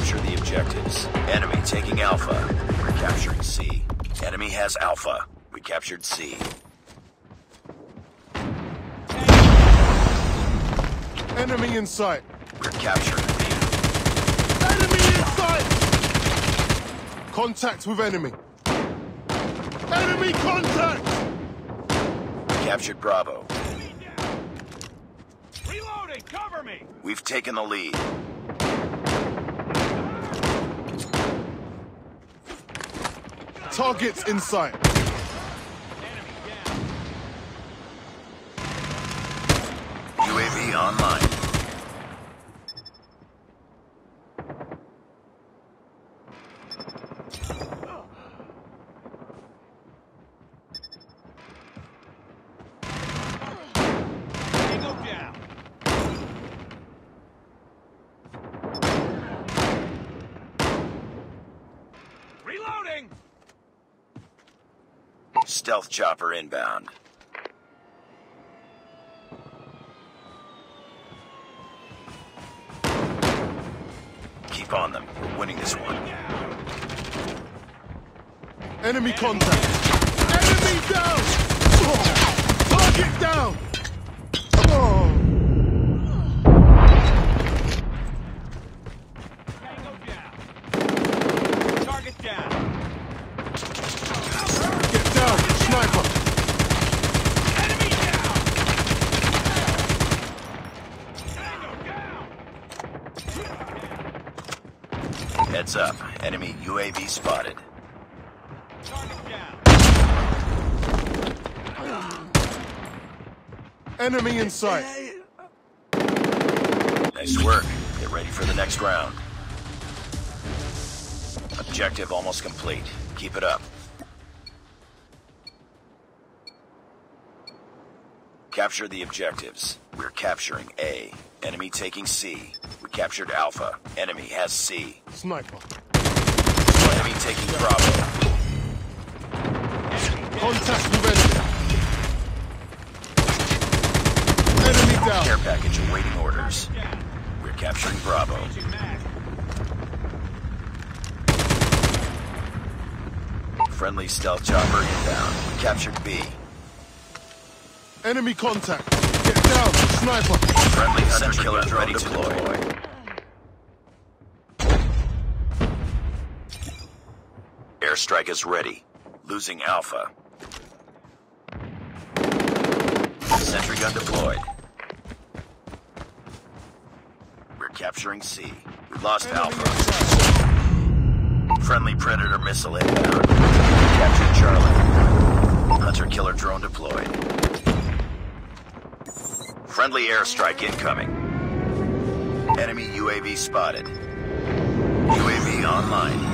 Capture the objectives. Enemy taking Alpha. We're capturing C. Enemy has Alpha. We captured C. Enemy in sight. We're capturing B. Enemy in sight! Contact with enemy. Enemy contact! Captured Bravo. Reloading! Cover me! We've taken the lead. Targets in sight. UAV online. Stealth chopper inbound. Keep on them. We're winning this one. Enemy contact. Enemy down! Oh, Target down! Oh, Tango down. Target down. get down, sniper! Enemy down! Tango down! Heads up. Enemy UAV spotted. Target down. Enemy in sight. Nice work. Get ready for the next round. Objective almost complete. Keep it up. Capture the objectives. We're capturing A. Enemy taking C. We captured Alpha. Enemy has C. Sniper. Enemy taking Bravo. Contact with enemy. Enemy Care package awaiting orders. We're capturing Bravo. Friendly stealth chopper inbound. We captured B. Enemy contact. Get down, sniper. Friendly hunter killer ready to deploy. Airstrike is ready. Losing Alpha. Sentry gun deployed. We're capturing C. We lost Enemy Alpha. Friendly Predator missile inbound. Captured Charlie. Hunter killer drone deployed. Friendly airstrike incoming. Enemy UAV spotted. UAV online.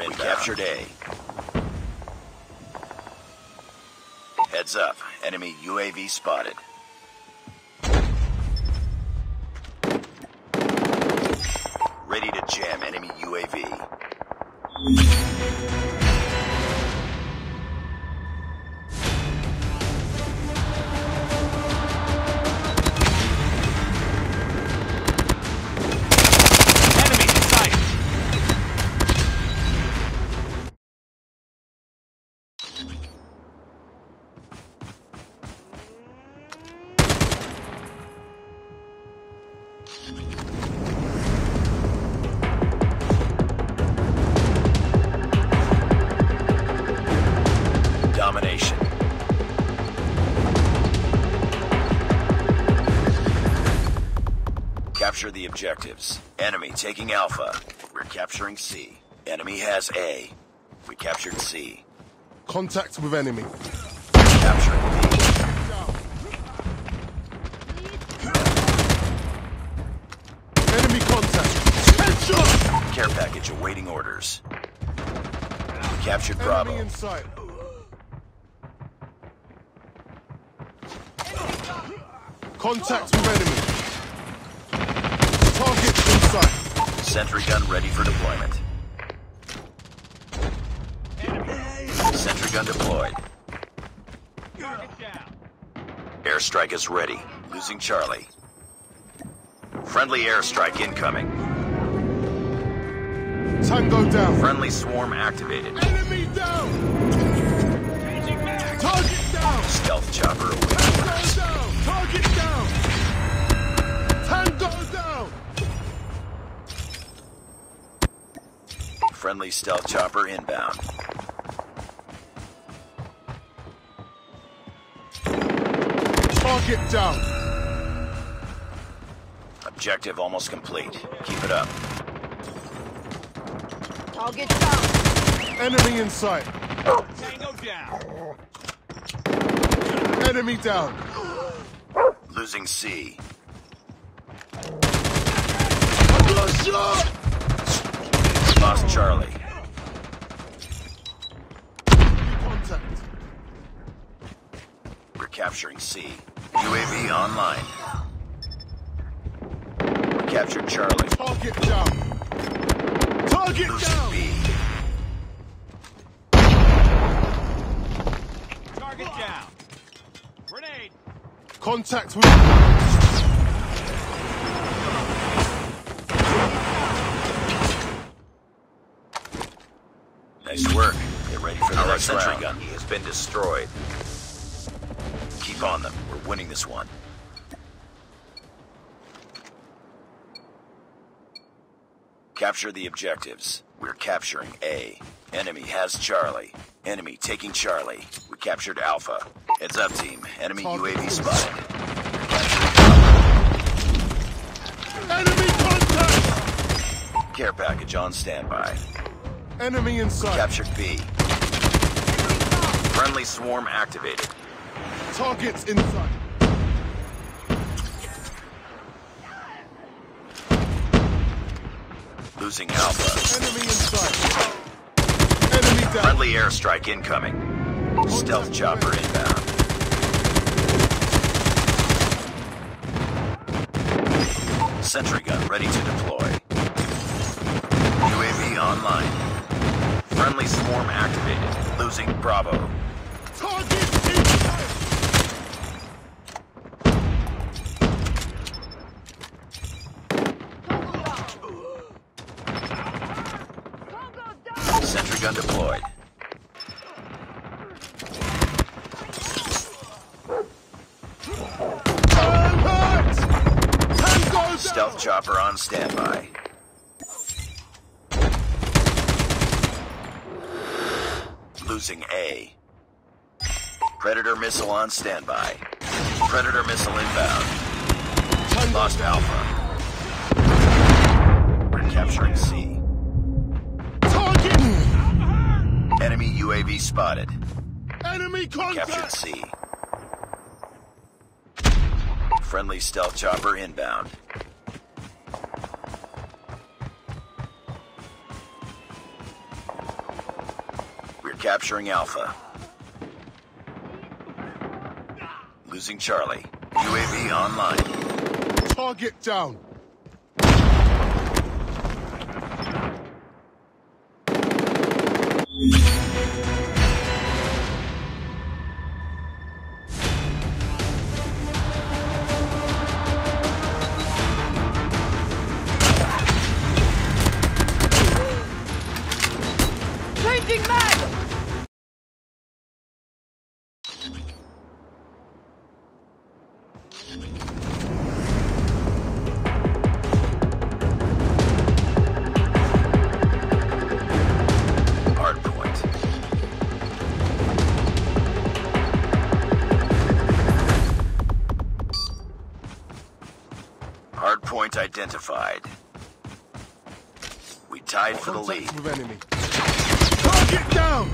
In. We captured A. Heads up. Enemy UAV spotted. Capture the objectives. Enemy taking Alpha. We're capturing C. Enemy has A. We captured C. Contact with enemy. Capturing B. Enemy contact. Headshot! Care package awaiting orders. We captured Bravo. In sight. Contact with enemy. Sentry gun ready for deployment. Sentry gun deployed. Target down. Airstrike is ready. Losing Charlie. Friendly airstrike incoming. Tango down. Friendly swarm activated. Enemy down. Target down. Stealth chopper awaiting Tango down. Target Friendly stealth chopper inbound. Target down. Objective almost complete. Keep it up. Target down. Enemy in sight. Tango down. Enemy down. Losing C. Shot. Lost Charlie. Contact. We're capturing C. UAV online. We captured Charlie. Target down. Target Losing down. B. Target down. Grenade. Contact with. Our next sentry round. gun has been destroyed. Keep on them. We're winning this one. Capture the objectives. We're capturing A. Enemy has Charlie. Enemy taking Charlie. We captured Alpha. Heads up, team. Enemy Target UAV in spotted. Enemy contact. Care package on standby. Enemy in sight. Captured B. Friendly swarm activated. Targets in sight. Losing Alpha. Enemy in sight. Enemy down. Friendly airstrike incoming. Stealth chopper inbound. Sentry gun ready to deploy. UAV online. Friendly swarm activated. Losing Bravo. Target in sight. Tango down. Sentry gun deployed. Stealth chopper on standby. Losing A. Predator missile on standby. Predator missile inbound. Lost. Alpha. UAV spotted. Enemy Captured contact. C. Friendly stealth chopper inbound. We're capturing Alpha. Losing Charlie. UAV online. Target down. identified. We tied for the lead. Target down!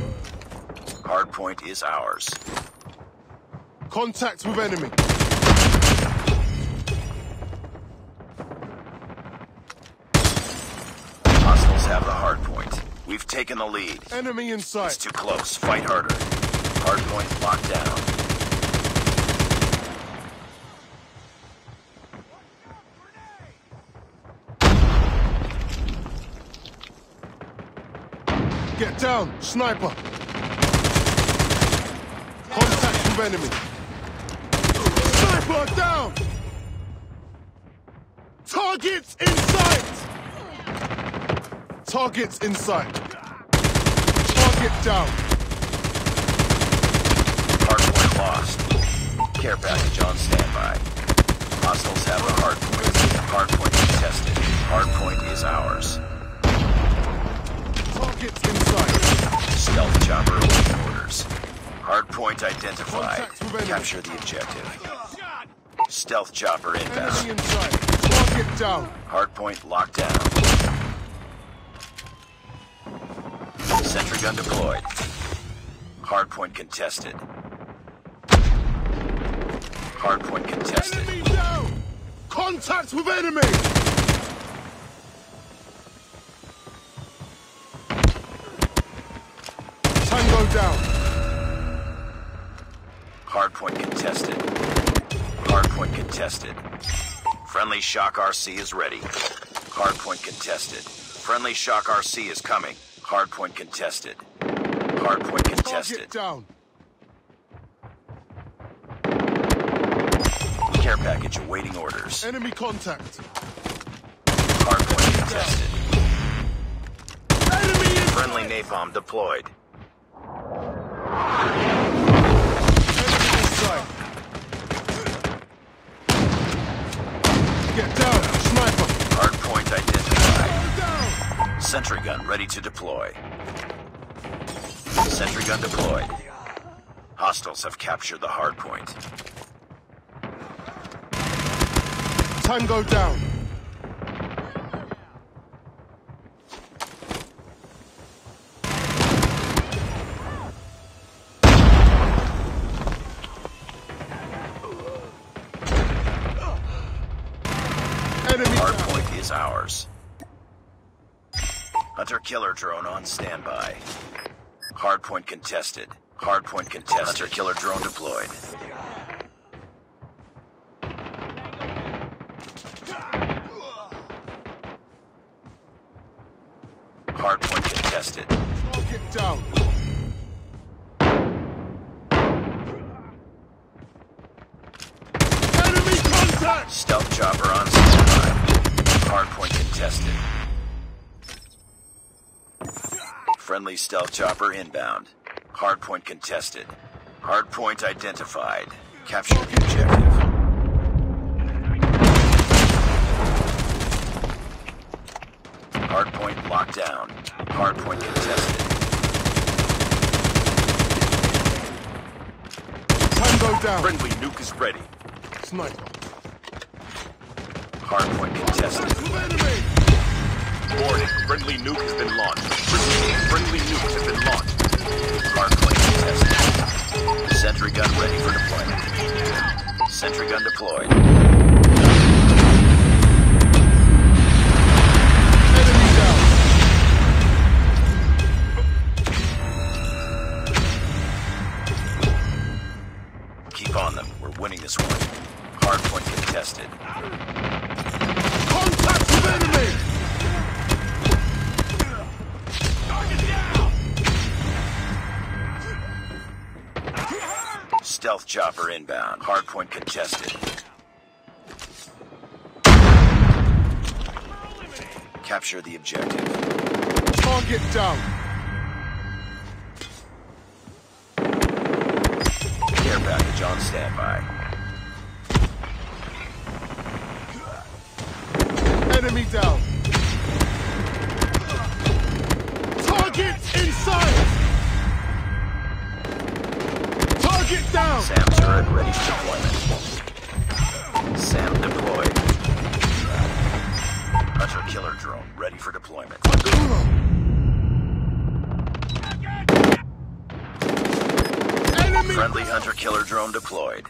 Hardpoint is ours. Contact with enemy. Hostiles have the hardpoint. We've taken the lead. Enemy in sight. It's too close. Fight harder. Hardpoint locked down. Down, sniper. Contact with enemy. Sniper down. Targets in sight. Targets in sight. Target down. Hardpoint lost. Care package on standby. Hostiles have the hardpoint. Hardpoint contested. Hardpoint is ours. Targets in sight. Stealth chopper awaiting orders. Hardpoint identified. Contact with enemy. Capture the objective. Stealth chopper Enemy inbound. in sight. Target down. Hardpoint locked down. Sentry gun deployed. Hardpoint contested. Hardpoint contested. Enemy down. Contact with enemy. Hardpoint contested. Friendly Shock RC is ready. Hardpoint contested. Friendly Shock RC is coming. Hardpoint contested. Hardpoint contested. Target down. Care package awaiting orders. Enemy contact. Hardpoint contested. Enemy in Friendly napalm deployed. Enemy in Get down, sniper. Hardpoint identified. Sentry gun ready to deploy. Sentry gun deployed. Hostiles have captured the hardpoint. Tango down. Killer drone on standby. Hardpoint contested. Hardpoint contested. Hunter killer drone deployed. Hardpoint contested. Target down. Friendly stealth chopper inbound. Hardpoint contested. Hardpoint identified. Capture the objective. Hardpoint locked down. Hardpoint contested. Tango down. Friendly nuke is ready. Sniper. Hardpoint contested. Warning, friendly nuke has been launched. Friendly nuke has been launched. Hardpoint contested. Sentry gun ready for deployment. Sentry gun deployed. Keep on them. We're winning this one. Hardpoint contested. Chopper inbound. Hardpoint contested. Capture the objective. Target down. Care package on standby. Enemy down. Target inside. Down. SAM turret ready for deployment. SAM deployed. Hunter killer drone ready for deployment. Enemy. Friendly hunter killer drone deployed.